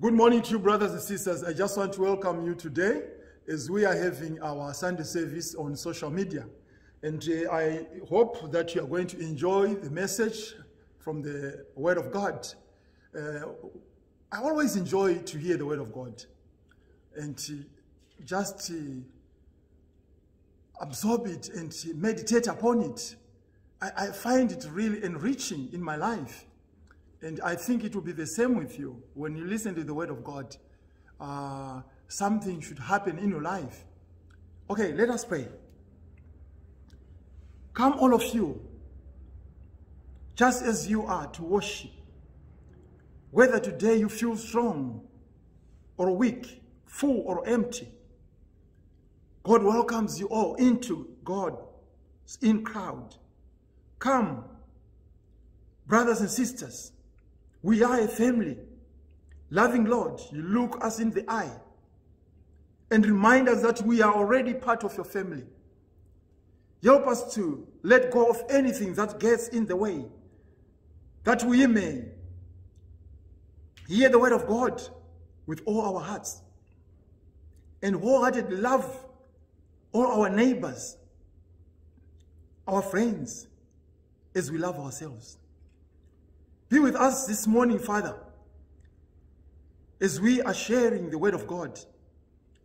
Good morning to you, brothers and sisters. I just want to welcome you today as we are having our Sunday service on social media. And uh, I hope that you are going to enjoy the message from the Word of God. Uh, I always enjoy to hear the Word of God and uh, just absorb it and meditate upon it. I, I find it really enriching in my life. And I think it will be the same with you. When you listen to the word of God, uh, something should happen in your life. Okay, let us pray. Come, all of you, just as you are, to worship. Whether today you feel strong or weak, full or empty, God welcomes you all into God's in crowd. Come, brothers and sisters, we are a family. Loving Lord, you look us in the eye and remind us that we are already part of your family. Help us to let go of anything that gets in the way, that we may hear the word of God with all our hearts and wholeheartedly love all our neighbors, our friends, as we love ourselves. Be with us this morning, Father, as we are sharing the word of God,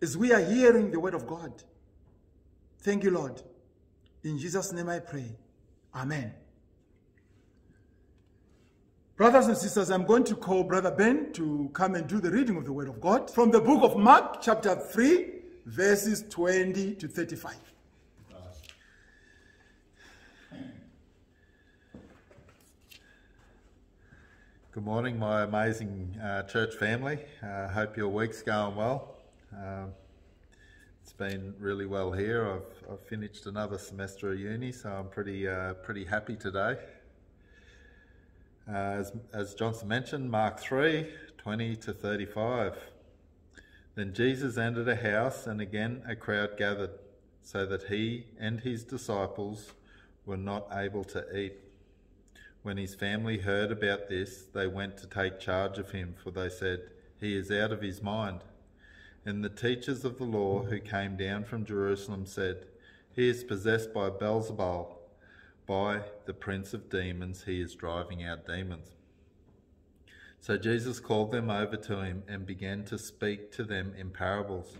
as we are hearing the word of God. Thank you, Lord. In Jesus' name I pray. Amen. Brothers and sisters, I'm going to call Brother Ben to come and do the reading of the Word of God from the book of Mark, chapter 3, verses 20 to 35. Good morning, my amazing uh, church family. I uh, hope your week's going well. Uh, it's been really well here. I've, I've, finished another semester of uni, so I'm pretty uh, pretty happy today. Uh, as, as Johnson mentioned, Mark 3, 20 to 35. Then Jesus entered a house, and again a crowd gathered, so that he and his disciples were not able to eat. When his family heard about this, they went to take charge of him, for they said, He is out of his mind. And the teachers of the law who came down from Jerusalem said, He is possessed by Beelzebul. By the prince of demons, he is driving out demons. So Jesus called them over to him and began to speak to them in parables.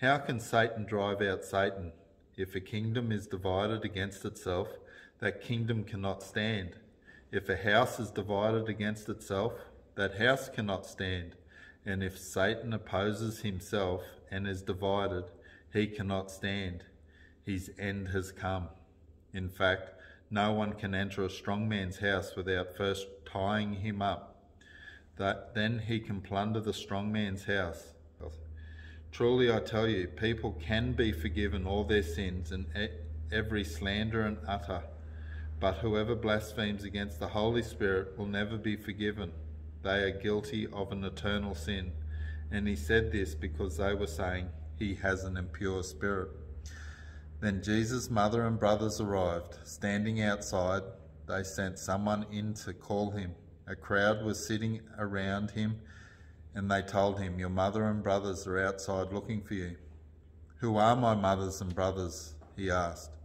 How can Satan drive out Satan? If a kingdom is divided against itself, that kingdom cannot stand. If a house is divided against itself, that house cannot stand. And if Satan opposes himself and is divided, he cannot stand. His end has come. In fact, no one can enter a strong man's house without first tying him up. That then he can plunder the strong man's house. Truly I tell you, people can be forgiven all their sins and every slander and utter but whoever blasphemes against the Holy Spirit will never be forgiven. They are guilty of an eternal sin. And he said this because they were saying, He has an impure spirit. Then Jesus' mother and brothers arrived. Standing outside, they sent someone in to call him. A crowd was sitting around him, and they told him, Your mother and brothers are outside looking for you. Who are my mothers and brothers? He asked.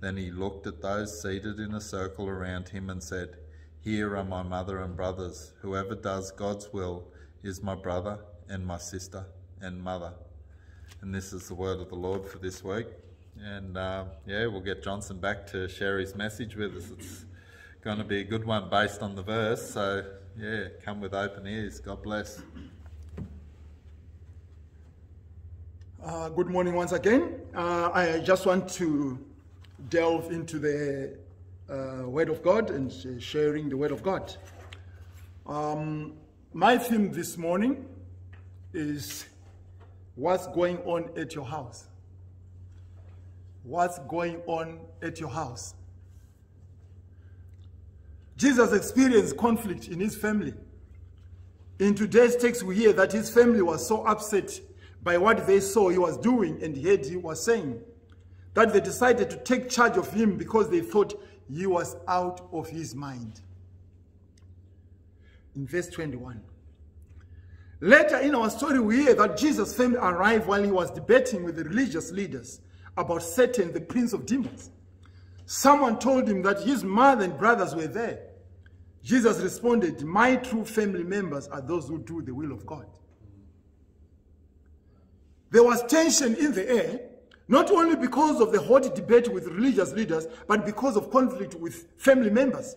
Then he looked at those seated in a circle around him and said, Here are my mother and brothers. Whoever does God's will is my brother and my sister and mother. And this is the word of the Lord for this week. And uh, yeah, we'll get Johnson back to share his message with us. It's going to be a good one based on the verse. So yeah, come with open ears. God bless. Uh, good morning once again. Uh, I just want to delve into the uh, Word of God and sharing the Word of God. Um, my theme this morning is what's going on at your house. What's going on at your house? Jesus experienced conflict in his family. In today's text, we hear that his family was so upset by what they saw he was doing and heard he was saying that they decided to take charge of him because they thought he was out of his mind. In verse 21, Later in our story, we hear that Jesus' family arrived while he was debating with the religious leaders about Satan, the prince of demons. Someone told him that his mother and brothers were there. Jesus responded, My true family members are those who do the will of God. There was tension in the air, not only because of the hot debate with religious leaders, but because of conflict with family members.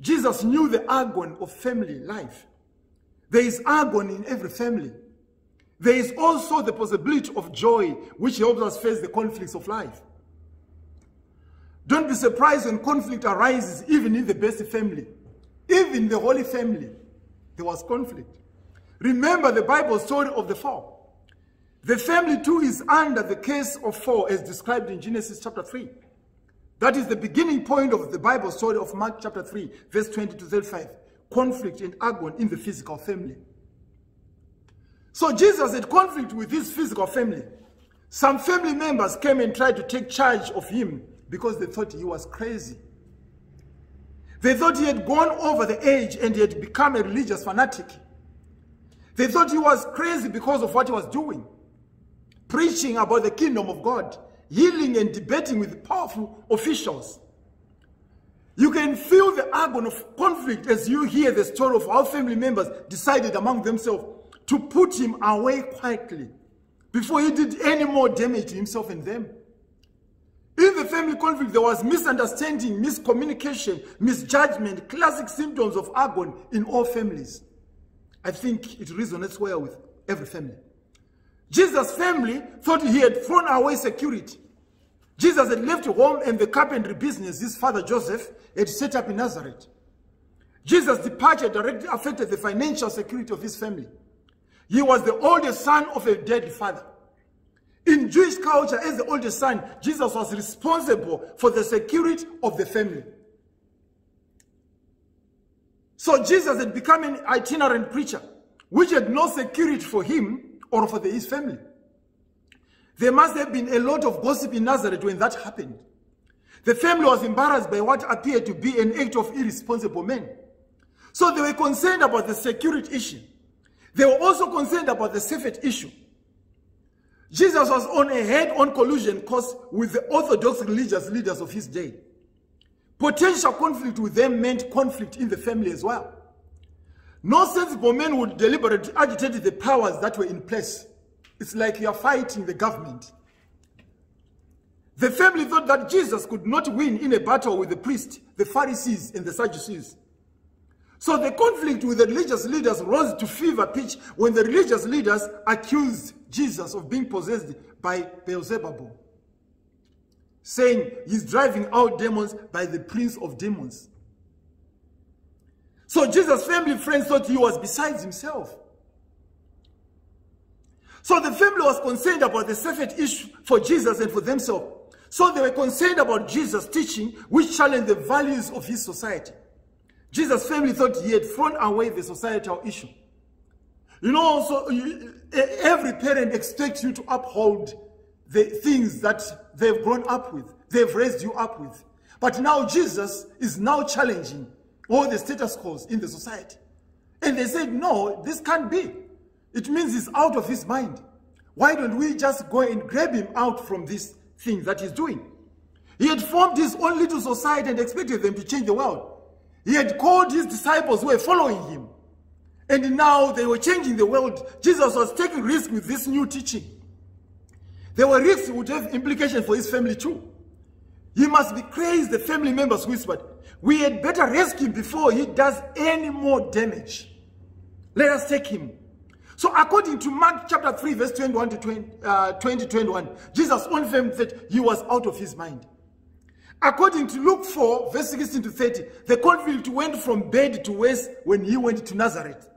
Jesus knew the agony of family life. There is agony in every family. There is also the possibility of joy, which helps us face the conflicts of life. Don't be surprised when conflict arises, even in the best family. Even the Holy Family, there was conflict. Remember the Bible story of the four. The family too is under the case of four as described in Genesis chapter 3. That is the beginning point of the Bible story of Mark chapter 3, verse 20 to 35. Conflict and agony in the physical family. So Jesus had conflict with his physical family. Some family members came and tried to take charge of him because they thought he was crazy. They thought he had gone over the age and he had become a religious fanatic. They thought he was crazy because of what he was doing. Preaching about the kingdom of God, healing and debating with powerful officials. You can feel the agony of conflict as you hear the story of how family members decided among themselves to put him away quietly before he did any more damage to himself and them. In the family conflict, there was misunderstanding, miscommunication, misjudgment, classic symptoms of agony in all families. I think it resonates well with every family. Jesus' family thought he had thrown away security. Jesus had left home and the carpentry business his father Joseph had set up in Nazareth. Jesus' departure directly affected the financial security of his family. He was the oldest son of a dead father. In Jewish culture, as the oldest son, Jesus was responsible for the security of the family. So Jesus had become an itinerant preacher, which had no security for him or for the, his family. There must have been a lot of gossip in Nazareth when that happened. The family was embarrassed by what appeared to be an act of irresponsible men. So they were concerned about the security issue. They were also concerned about the safety issue. Jesus was on a head-on collision course with the orthodox religious leaders of his day. Potential conflict with them meant conflict in the family as well. No sensible man would deliberately agitate the powers that were in place. It's like you are fighting the government. The family thought that Jesus could not win in a battle with the priests, the Pharisees, and the Sadducees. So the conflict with the religious leaders rose to fever pitch when the religious leaders accused Jesus of being possessed by Beelzebub, saying he's driving out demons by the prince of demons. So Jesus' family friends thought he was besides himself. So the family was concerned about the safety issue for Jesus and for themselves. So they were concerned about Jesus' teaching, which challenged the values of his society. Jesus' family thought he had thrown away the societal issue. You know, also, every parent expects you to uphold the things that they've grown up with, they've raised you up with. But now Jesus is now challenging all the status quo in the society. And they said, no, this can't be. It means he's out of his mind. Why don't we just go and grab him out from this thing that he's doing? He had formed his own little society and expected them to change the world. He had called his disciples who were following him. And now they were changing the world. Jesus was taking risks with this new teaching. There were risks would have implications for his family too. He must be crazy, the family members whispered. We had better rescue him before he does any more damage. Let us take him. So according to Mark chapter 3, verse 21 to 20, uh, 20 21, Jesus' family said he was out of his mind. According to Luke 4, verse 16 to 30, the conflict went from bad to worse when he went to Nazareth.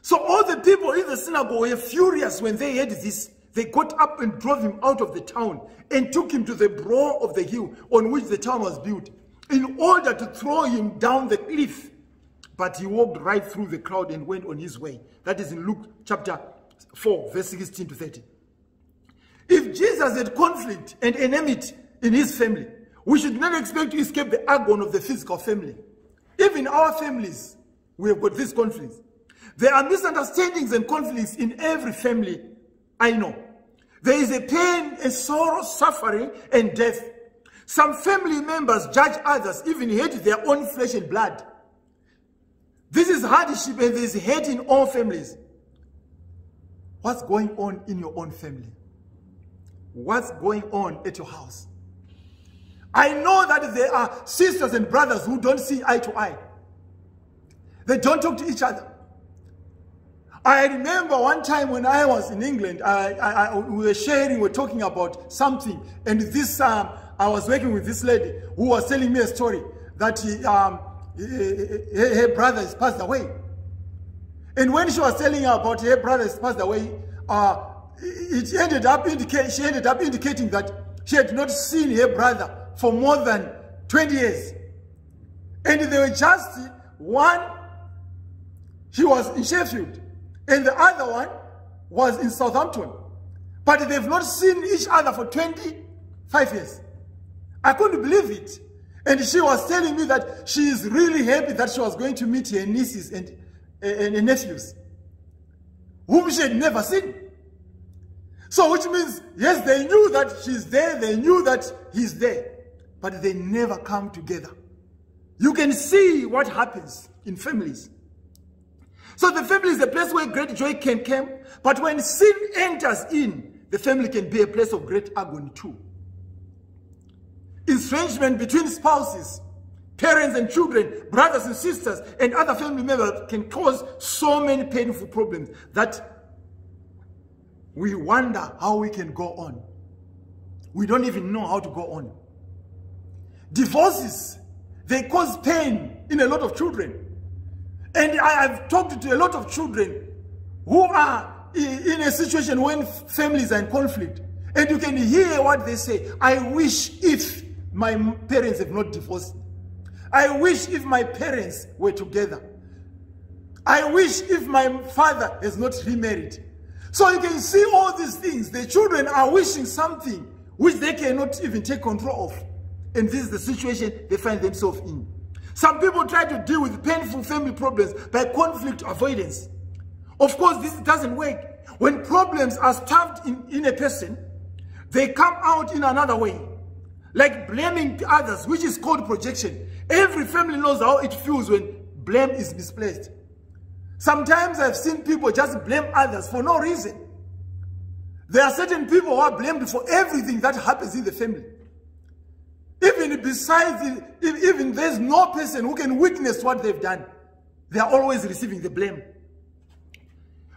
So all the people in the synagogue were furious when they heard this. They got up and drove him out of the town and took him to the brow of the hill on which the town was built in order to throw him down the cliff. But he walked right through the crowd and went on his way. That is in Luke chapter 4, verse 16 to 30. If Jesus had conflict and enmity in his family, we should never expect to escape the agony of the physical family. Even our families, we have got this conflict. There are misunderstandings and conflicts in every family I know. There is a pain, a sorrow, suffering, and death. Some family members judge others, even hate their own flesh and blood. This is hardship and there is hate in all families. What's going on in your own family? What's going on at your house? I know that there are sisters and brothers who don't see eye to eye. They don't talk to each other. I remember one time when I was in England, I, I, I, we were sharing, we were talking about something, and this, um, I was working with this lady who was telling me a story that he, um, her, her brother has passed away. And when she was telling her about her brother has passed away, uh, it ended up she ended up indicating that she had not seen her brother for more than 20 years. And they were just one, he was in Sheffield, and the other one was in Southampton. But they've not seen each other for 25 years. I couldn't believe it. And she was telling me that she is really happy that she was going to meet her nieces and, and, and nephews, whom she had never seen. So which means, yes, they knew that she's there, they knew that he's there, but they never come together. You can see what happens in families. So the family is a place where great joy can come, but when sin enters in, the family can be a place of great agony too. Estrangement between spouses, parents and children, brothers and sisters, and other family members can cause so many painful problems that we wonder how we can go on. We don't even know how to go on. Divorces, they cause pain in a lot of children. And I have talked to a lot of children who are in a situation when families are in conflict. And you can hear what they say. I wish if my parents have not divorced. I wish if my parents were together. I wish if my father has not remarried. So you can see all these things. The children are wishing something which they cannot even take control of. And this is the situation they find themselves in. Some people try to deal with painful family problems by conflict avoidance. Of course, this doesn't work. When problems are stuffed in, in a person, they come out in another way. Like blaming others, which is called projection. Every family knows how it feels when blame is misplaced. Sometimes I've seen people just blame others for no reason. There are certain people who are blamed for everything that happens in the family. Even besides, even there's no person who can witness what they've done. They are always receiving the blame.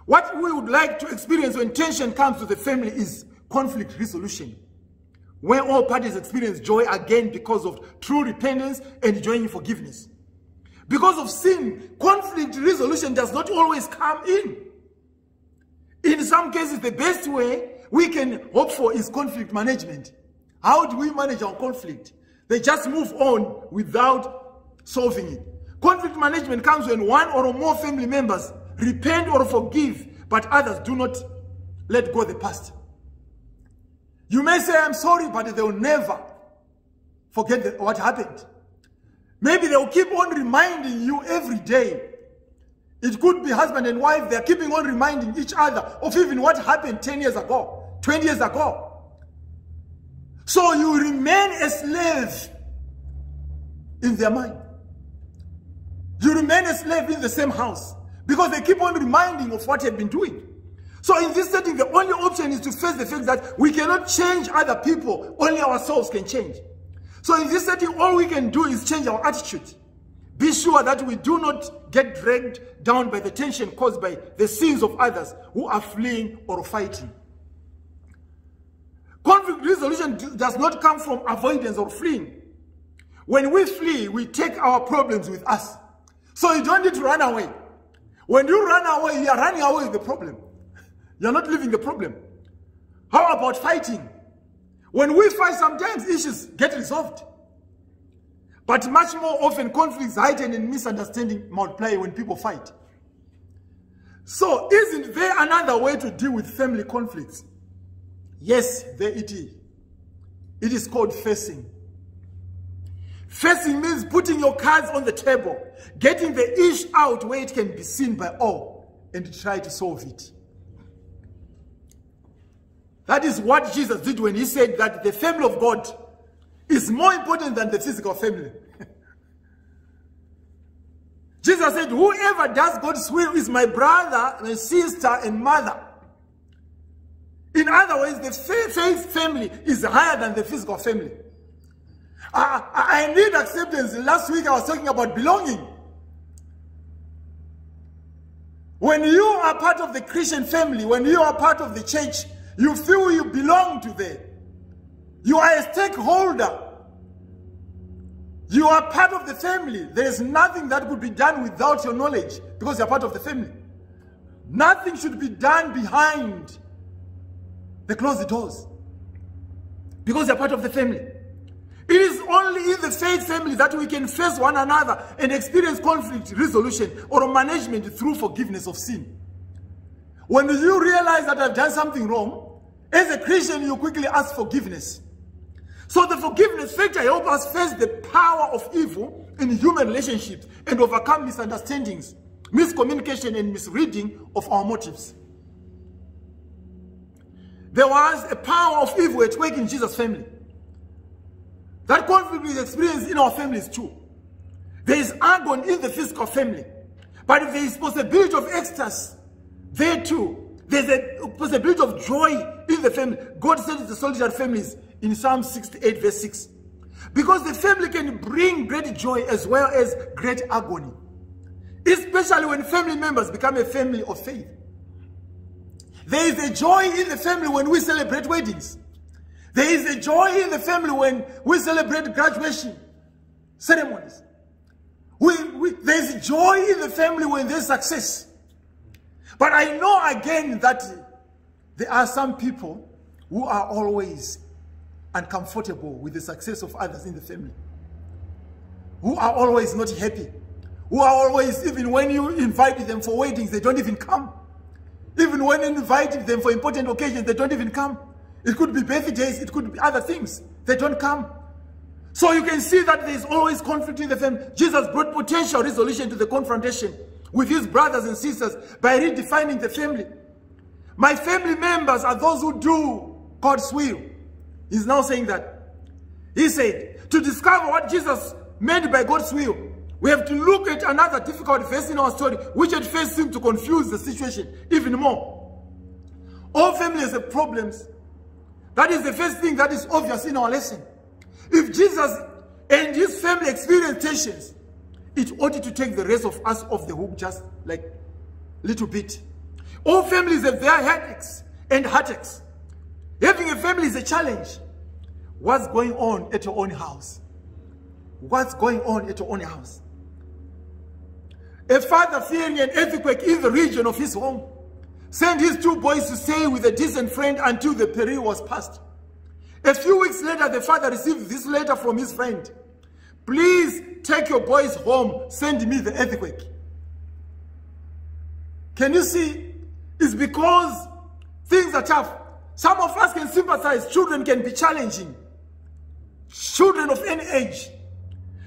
What we would like to experience when tension comes to the family is conflict resolution. Where all parties experience joy again because of true repentance and enjoying forgiveness. Because of sin, conflict resolution does not always come in. In some cases, the best way we can hope for is conflict management. How do we manage our conflict? They just move on without solving it. Conflict management comes when one or more family members repent or forgive, but others do not let go of the past. You may say, I'm sorry, but they will never forget what happened. Maybe they'll keep on reminding you every day. It could be husband and wife, they're keeping on reminding each other of even what happened 10 years ago, 20 years ago. So you remain a slave in their mind. You remain a slave in the same house because they keep on reminding of what you've been doing. So in this setting, the only option is to face the fact that we cannot change other people, only ourselves can change. So in this setting, all we can do is change our attitude. Be sure that we do not get dragged down by the tension caused by the sins of others who are fleeing or fighting. Conflict resolution does not come from avoidance or fleeing. When we flee, we take our problems with us. So you don't need to run away. When you run away, you are running away with the problem. You're not leaving the problem. How about fighting? When we fight, sometimes issues get resolved. But much more often, conflicts heighten and misunderstanding multiply when people fight. So, isn't there another way to deal with family conflicts? Yes, there it is. It is called facing. Facing means putting your cards on the table, getting the issue out where it can be seen by all. and try to solve it. That is what Jesus did when he said that the family of God is more important than the physical family. Jesus said, whoever does God's will is my brother, my sister, and mother. In other words, the faith family is higher than the physical family. I, I need acceptance. Last week I was talking about belonging. When you are part of the Christian family, when you are part of the church, you feel you belong to them. You are a stakeholder. You are part of the family. There is nothing that could be done without your knowledge because you are part of the family. Nothing should be done behind the closed doors because you are part of the family. It is only in the faith family that we can face one another and experience conflict resolution or management through forgiveness of sin. When you realize that I've done something wrong, as a Christian, you quickly ask forgiveness. So the forgiveness factor helps us face the power of evil in human relationships and overcome misunderstandings, miscommunication, and misreading of our motives. There was a power of evil at work in Jesus' family. That conflict is experienced in our families too. There is agony in the physical family, but there is possibility of ecstasy there too. There's a possibility of joy in the family. God said to the solitary families in Psalm 68 verse 6. Because the family can bring great joy as well as great agony. Especially when family members become a family of faith. There is a joy in the family when we celebrate weddings. There is a joy in the family when we celebrate graduation ceremonies. We, we, there's joy in the family when there's success. But I know again that there are some people who are always uncomfortable with the success of others in the family. Who are always not happy. Who are always, even when you invite them for weddings, they don't even come. Even when you invite them for important occasions, they don't even come. It could be birthdays, it could be other things. They don't come. So you can see that there's always conflict in the family. Jesus brought potential resolution to the confrontation with his brothers and sisters by redefining the family. My family members are those who do God's will. He's now saying that. He said, to discover what Jesus meant by God's will, we have to look at another difficult verse in our story, which at first seemed to confuse the situation even more. All families have problems. That is the first thing that is obvious in our lesson. If Jesus and his family experienced tensions, it ought to take the rest of us off the hook just like little bit. All families have their headaches and heartaches. Having a family is a challenge. What's going on at your own house? What's going on at your own house? A father fearing an earthquake in the region of his home sent his two boys to stay with a distant friend until the peril was past. A few weeks later, the father received this letter from his friend. Please take your boys home. Send me the earthquake. Can you see? It's because things are tough. Some of us can sympathize. Children can be challenging. Children of any age.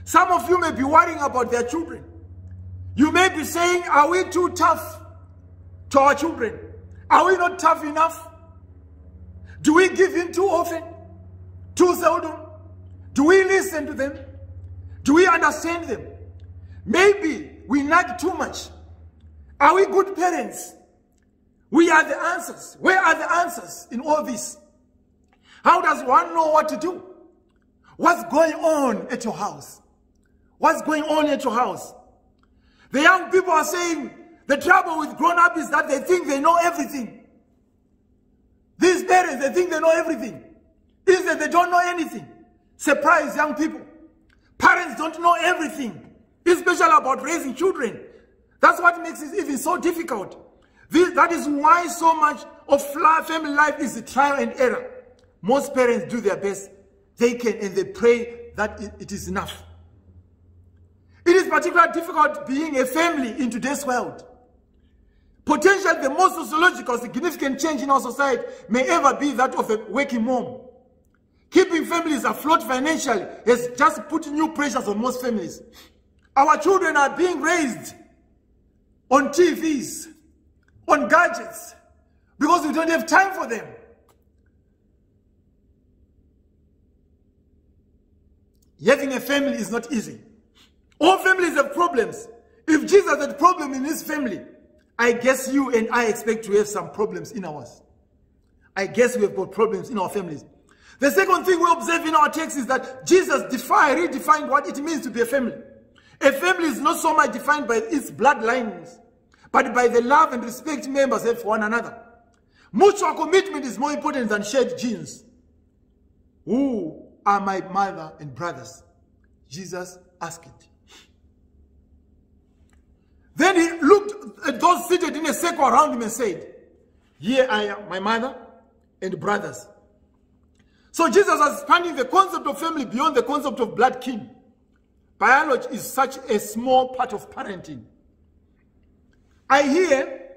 Some of you may be worrying about their children. You may be saying, are we too tough to our children? Are we not tough enough? Do we give in too often? Too seldom? Do we listen to them? Do we understand them? Maybe we nag too much. Are we good parents? We are the answers. Where are the answers in all this? How does one know what to do? What's going on at your house? What's going on at your house? The young people are saying the trouble with grown-up is that they think they know everything. These parents, they think they know everything. Is that they don't know anything. Surprise young people. Parents don't know everything, especially about raising children. That's what makes it even so difficult. This, that is why so much of family life is trial and error. Most parents do their best they can and they pray that it, it is enough. It is particularly difficult being a family in today's world. Potentially the most sociological significant change in our society may ever be that of a working mom. Keeping families afloat financially has just put new pressures on most families. Our children are being raised on TVs, on gadgets because we don't have time for them. Having a family is not easy. All families have problems. If Jesus had problem in his family, I guess you and I expect to have some problems in ours. I guess we have got problems in our families. The second thing we observe in our text is that Jesus defined, redefined what it means to be a family. A family is not so much defined by its bloodlines, but by the love and respect members have for one another. Mutual commitment is more important than shared genes. Who are my mother and brothers? Jesus asked it. Then he looked at those seated in a circle around him and said, Here I am, my mother and brothers. So Jesus was expanding the concept of family beyond the concept of blood kin. Biology is such a small part of parenting. I hear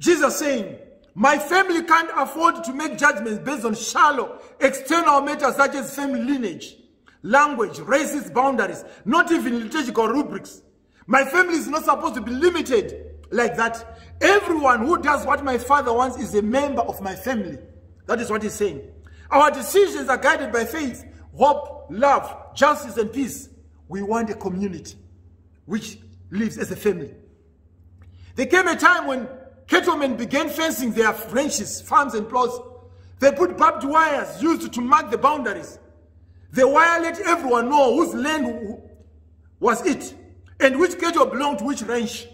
Jesus saying, my family can't afford to make judgments based on shallow external matters such as family lineage, language, racist boundaries, not even liturgical rubrics. My family is not supposed to be limited like that. Everyone who does what my father wants is a member of my family. That is what he's saying. Our decisions are guided by faith, hope, love, justice, and peace. We want a community which lives as a family. There came a time when cattlemen began fencing their ranches, farms, and plots. They put barbed wires used to mark the boundaries. The wire let everyone know whose land was it and which cattle belonged to which ranch.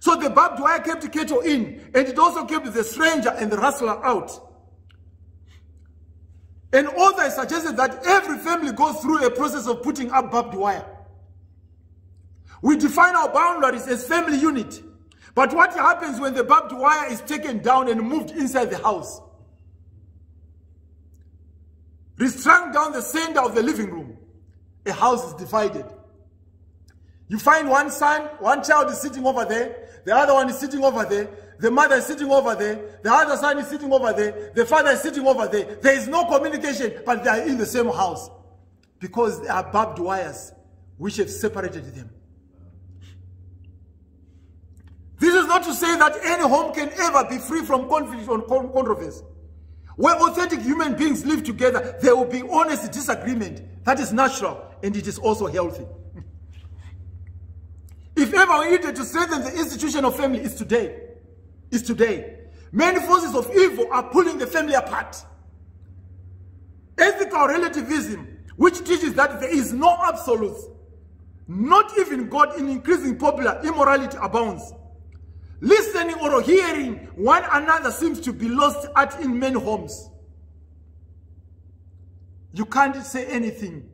So the barbed wire kept the cattle in, and it also kept the stranger and the rustler out. An author suggested that every family goes through a process of putting up barbed wire. We define our boundaries as family unit. But what happens when the barbed wire is taken down and moved inside the house? Restrung down the center of the living room, a house is divided. You find one son, one child is sitting over there, the other one is sitting over there, the mother is sitting over there, the other son is sitting over there, the father is sitting over there. There is no communication, but they are in the same house because there are barbed wires which have separated them. This is not to say that any home can ever be free from conflict or controversy. Where authentic human beings live together, there will be honest disagreement. That is natural and it is also healthy. If ever we needed to strengthen the institution of family, it's today. It's today. Many forces of evil are pulling the family apart. Ethical relativism, which teaches that there is no absolutes, not even God in increasing popular immorality abounds. Listening or hearing one another seems to be lost at in many homes. You can't say anything.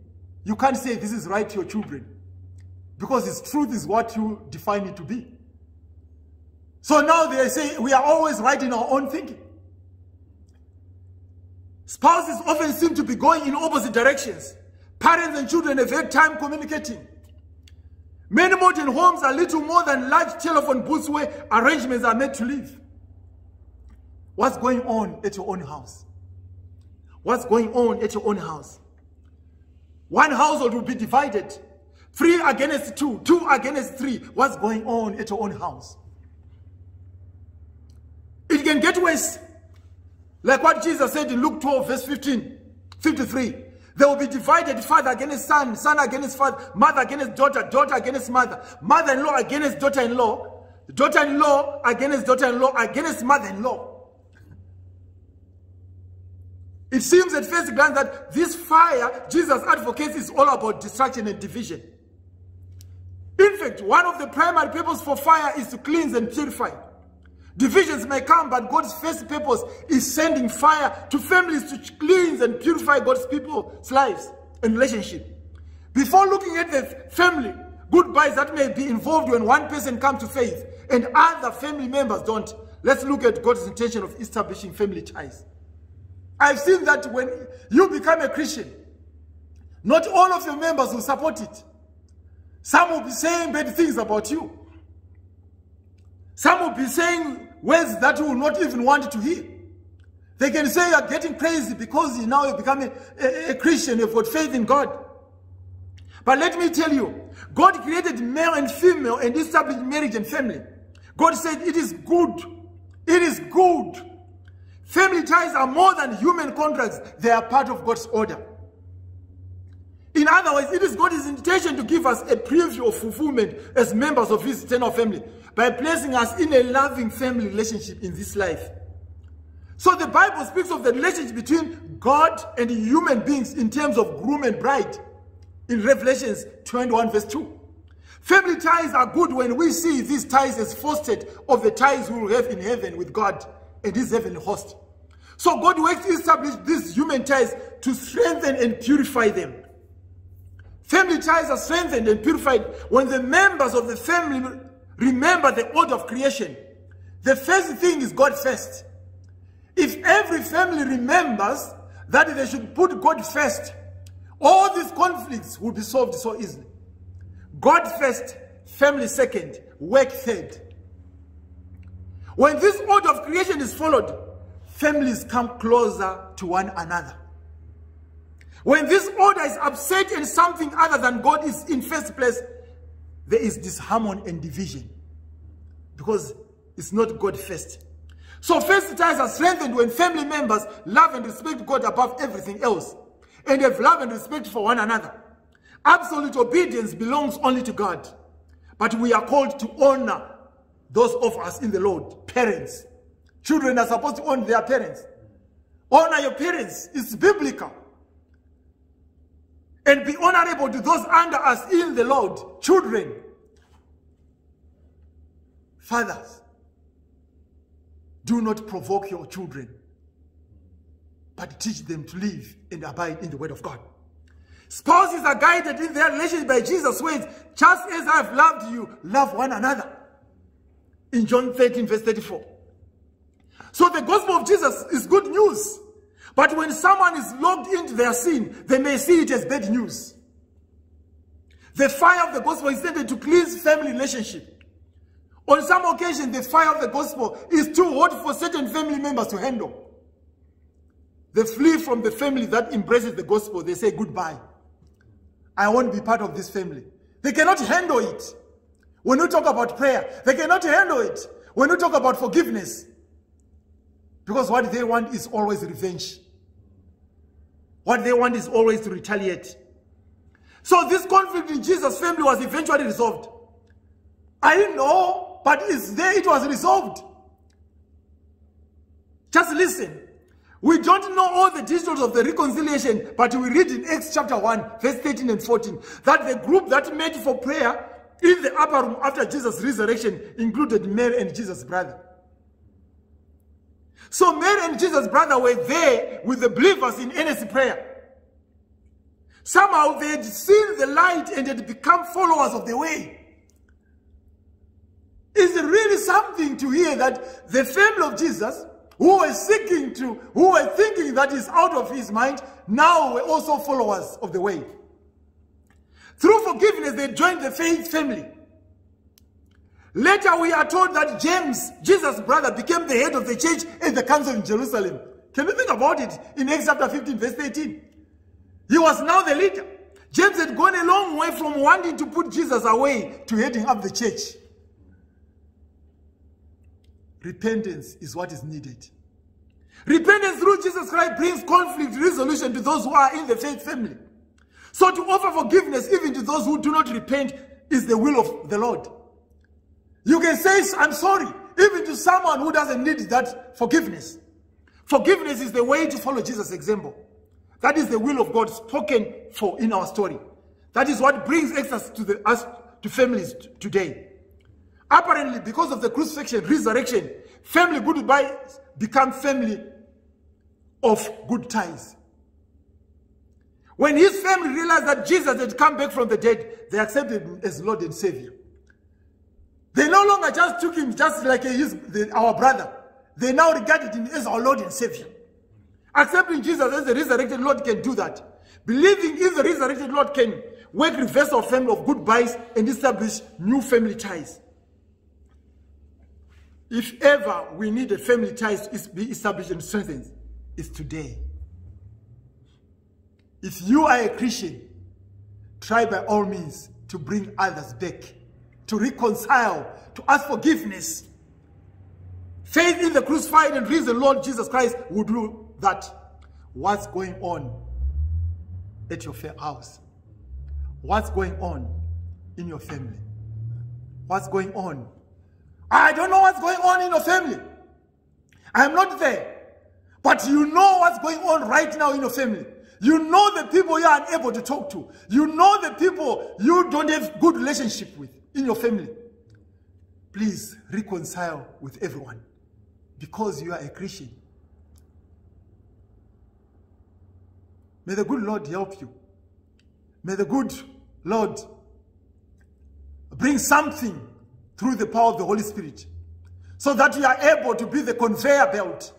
You can't say this is right to your children. Because its truth is what you define it to be. So now they say we are always right in our own thinking. Spouses often seem to be going in opposite directions. Parents and children have had time communicating. Many modern homes are little more than large telephone booths where arrangements are made to live. What's going on at your own house? What's going on at your own house? One household will be divided. Three against two, two against three. What's going on at your own house? It can get worse. Like what Jesus said in Luke 12, verse 15, 53. They will be divided, father against son, son against father, mother against daughter, daughter against mother, mother-in-law against daughter-in-law, daughter-in-law against daughter-in-law, against mother-in-law. It seems at first glance that this fire Jesus advocates is all about destruction and division. In fact, one of the primary purposes for fire is to cleanse and purify. Divisions may come, but God's first purpose is sending fire to families to cleanse and purify God's people's lives and relationship. Before looking at the family, goodbyes that may be involved when one person comes to faith and other family members don't, let's look at God's intention of establishing family ties. I've seen that when you become a Christian, not all of your members will support it. Some will be saying bad things about you. Some will be saying words that you will not even want to hear. They can say you're getting crazy because now you become a, a, a Christian, you've got faith in God. But let me tell you, God created male and female and established marriage and family. God said it is good It is good. Family ties are more than human contracts, they are part of God's order. In other words, it is God's intention to give us a preview of fulfillment as members of His eternal family by placing us in a loving family relationship in this life. So the Bible speaks of the relationship between God and human beings in terms of groom and bride in Revelations 21 verse 2. Family ties are good when we see these ties as fostered of the ties we will have in heaven with God and his heavenly host. So God works to establish these human ties to strengthen and purify them. Family ties are strengthened and purified when the members of the family remember the order of creation. The first thing is God first. If every family remembers that they should put God first, all these conflicts will be solved so easily. God first, family second, work third. When this order of creation is followed, families come closer to one another. When this order is upset and something other than God is in first place, there is disharmony and division. Because it's not God first. So first ties are strengthened when family members love and respect God above everything else. And have love and respect for one another. Absolute obedience belongs only to God. But we are called to honor those of us in the Lord. Parents. Children are supposed to honor their parents. Honor your parents. It's biblical. And be honorable to those under us in the Lord. Children. Fathers. Do not provoke your children. But teach them to live and abide in the word of God. Spouses are guided in their relationship by Jesus' words, just as I've loved you, love one another. In John 13, verse 34. So the gospel of Jesus is good news. But when someone is locked into their sin, they may see it as bad news. The fire of the gospel is intended to cleanse family relationship. On some occasions, the fire of the gospel is too hot for certain family members to handle. They flee from the family that embraces the gospel. They say goodbye. I won't be part of this family. They cannot handle it. When we talk about prayer, they cannot handle it. When we talk about forgiveness, because what they want is always revenge. What they want is always to retaliate. So this conflict in Jesus' family was eventually resolved. I didn't know, but it's there, it was resolved. Just listen. We don't know all the details of the reconciliation, but we read in Acts chapter 1, verse 13 and 14, that the group that met for prayer in the upper room after Jesus' resurrection included Mary and Jesus' brother. So Mary and Jesus' brother were there with the believers in earnest prayer. Somehow they had seen the light and had become followers of the way. Is it really something to hear that the family of Jesus who were seeking to, who were thinking that is out of his mind, now were also followers of the way. Through forgiveness, they joined the faith family. Later, we are told that James, Jesus' brother, became the head of the church at the council in Jerusalem. Can you think about it in Acts chapter 15, verse 18? He was now the leader. James had gone a long way from wanting to put Jesus away to heading up the church. Repentance is what is needed. Repentance through Jesus Christ brings conflict resolution to those who are in the faith family. So to offer forgiveness even to those who do not repent is the will of the Lord. You can say, I'm sorry, even to someone who doesn't need that forgiveness. Forgiveness is the way to follow Jesus' example. That is the will of God spoken for in our story. That is what brings access to the, us to families today. Apparently, because of the crucifixion, resurrection, family goodbye become family of good ties. When his family realized that Jesus had come back from the dead, they accepted him as Lord and Savior. They no longer just took him just like his, the, our brother. They now regarded him as our Lord and Savior. Accepting Jesus as the resurrected Lord can do that. Believing in the resurrected Lord can work reversal of family of goodbyes and establish new family ties. If ever we need a family ties to be established and strengthened, it's today. If you are a Christian, try by all means to bring others back, to reconcile, to ask forgiveness. Faith in the crucified and risen Lord Jesus Christ will do that. What's going on at your fair house? What's going on in your family? What's going on? I don't know what's going on in your family. I'm not there. But you know what's going on right now in your family. You know the people you are unable to talk to. You know the people you don't have good relationship with in your family. Please reconcile with everyone because you are a Christian. May the good Lord help you. May the good Lord bring something through the power of the Holy Spirit so that you are able to be the conveyor belt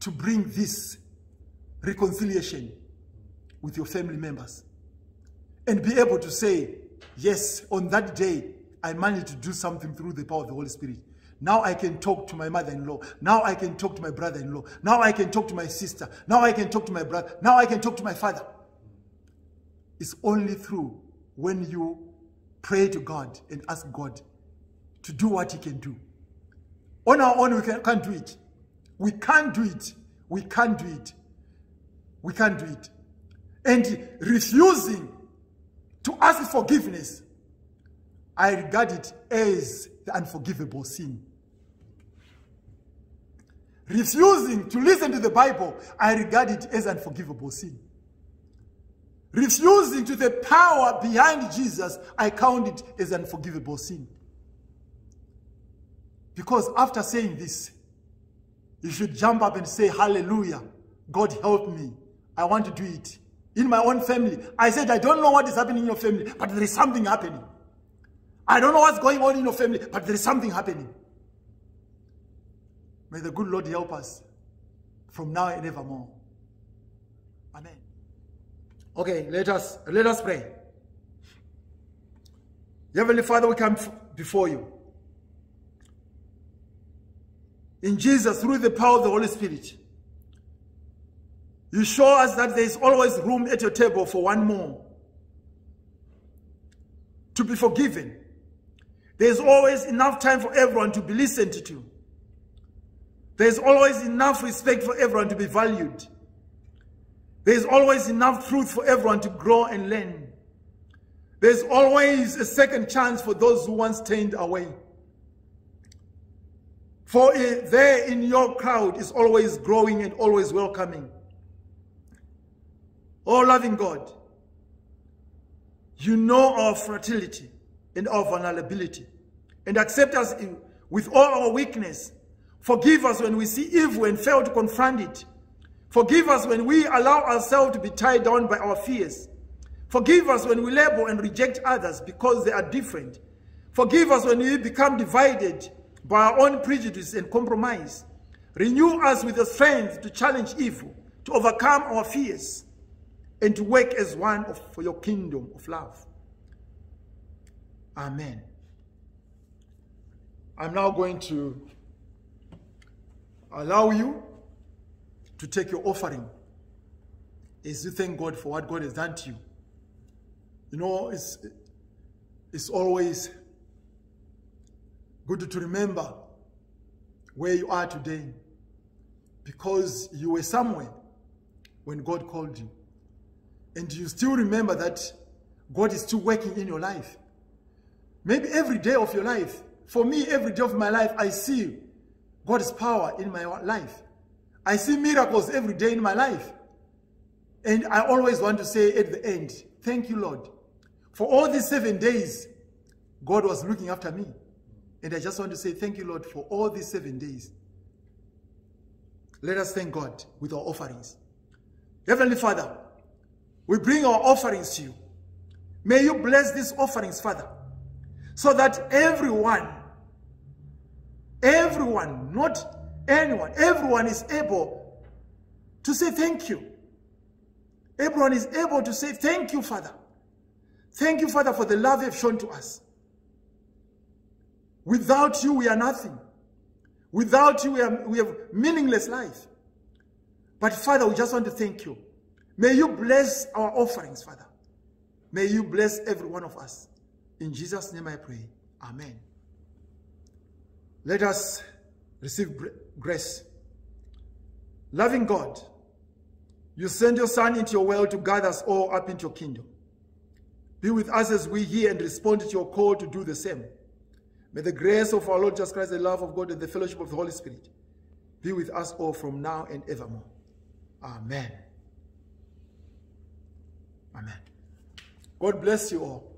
to bring this reconciliation with your family members and be able to say, yes, on that day, I managed to do something through the power of the Holy Spirit. Now I can talk to my mother-in-law. Now I can talk to my brother-in-law. Now I can talk to my sister. Now I can talk to my brother. Now I can talk to my father. It's only through when you pray to God and ask God to do what he can do. On our own, we can, can't do it. We can't do it. We can't do it. We can't do it. And refusing to ask forgiveness, I regard it as the unforgivable sin. Refusing to listen to the Bible, I regard it as unforgivable sin. Refusing to the power behind Jesus, I count it as unforgivable sin. Because after saying this, you should jump up and say, Hallelujah. God help me. I want to do it. In my own family. I said, I don't know what is happening in your family, but there is something happening. I don't know what's going on in your family, but there is something happening. May the good Lord help us from now and evermore. Amen. Okay, let us let us pray. Heavenly Father, we come before you. In Jesus, through the power of the Holy Spirit, you show us that there is always room at your table for one more to be forgiven. There is always enough time for everyone to be listened to. There is always enough respect for everyone to be valued. There is always enough truth for everyone to grow and learn. There's always a second chance for those who once turned away. For there in your crowd is always growing and always welcoming. Oh, loving God, you know our fragility and our vulnerability and accept us with all our weakness. Forgive us when we see evil and fail to confront it. Forgive us when we allow ourselves to be tied down by our fears. Forgive us when we label and reject others because they are different. Forgive us when we become divided by our own prejudice and compromise. Renew us with the strength to challenge evil, to overcome our fears, and to work as one of, for your kingdom of love. Amen. I'm now going to allow you to take your offering as you thank God for what God has done to you. You know, it's, it's always good to remember where you are today because you were somewhere when God called you. And you still remember that God is still working in your life. Maybe every day of your life, for me, every day of my life, I see God's power in my life. I see miracles every day in my life. And I always want to say at the end, thank you, Lord. For all these seven days, God was looking after me. And I just want to say thank you, Lord, for all these seven days. Let us thank God with our offerings. Heavenly Father, we bring our offerings to you. May you bless these offerings, Father, so that everyone, everyone, not anyone, everyone is able to say thank you. Everyone is able to say thank you, Father. Thank you, Father, for the love you have shown to us. Without you, we are nothing. Without you, we, are, we have meaningless life. But Father, we just want to thank you. May you bless our offerings, Father. May you bless every one of us. In Jesus' name I pray. Amen. Let us receive grace. Loving God, you send your Son into your world to gather us all up into your kingdom. Be with us as we hear and respond to your call to do the same. May the grace of our Lord Jesus Christ, the love of God, and the fellowship of the Holy Spirit be with us all from now and evermore. Amen. Amen. God bless you all.